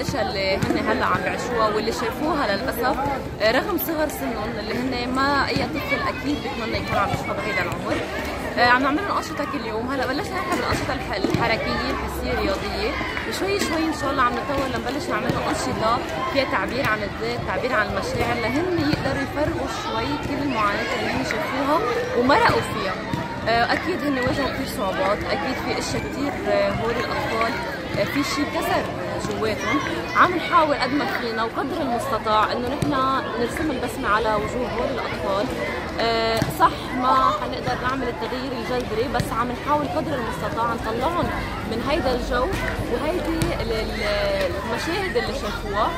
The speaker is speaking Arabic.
الاشياء اللي هن هلا عم بيعيشوها واللي شافوها للأسف آه، رغم صغر سنهم اللي هن ما أي طفل أكيد بيتمنى يكون عم يشوفها بهيدا العمر. آه، عم نعمل لهم أنشطة كل يوم. هلا بلشنا نحن بالانشطه الح- الحركية الحسية الرياضية. وشوي شوي إن شاء الله عم نطور لنبلش نعمل لهم أنشطة فيها تعبير عن الذات تعبير عن المشاعر لهن يقدروا يفرغوا شوي كل المعاناة اللي هن شافوها ومرقوا فيها. أكيد هن واجهوا كثير صعوبات. أكيد في أشياء كثير آه، هول الأطفال آه، في شيء كسر جواتهم. عم نحاول قد ما فينا وقدر المستطاع إنه نحن نرسم البسمه على وجوه هول الأطفال. آه، صح ما حنقدر نعمل التغيير الجذري بس عم نحاول قدر المستطاع نطلعهم من هيدا الجو وهيدي ال- ال- المشاهد اللي شافوها.